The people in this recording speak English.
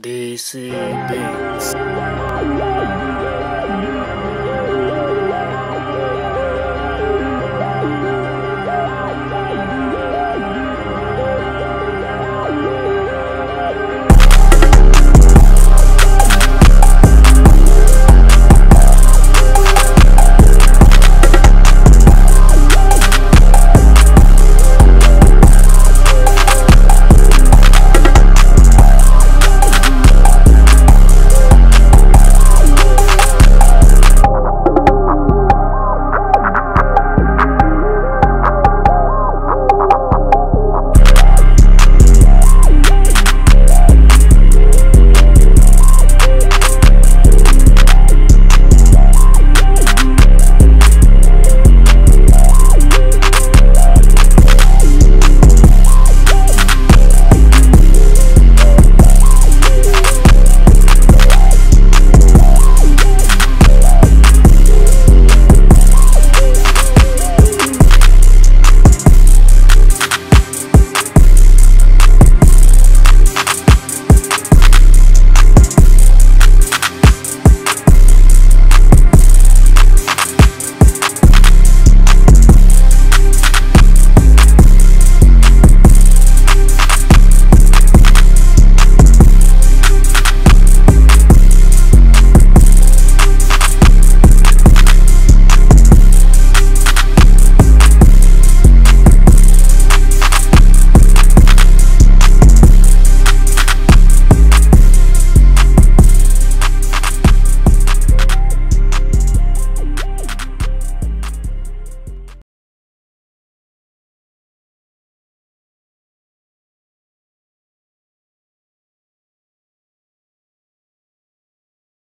DC Beats.